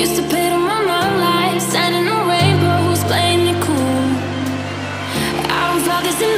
used to my playing it cool. I'm focusing.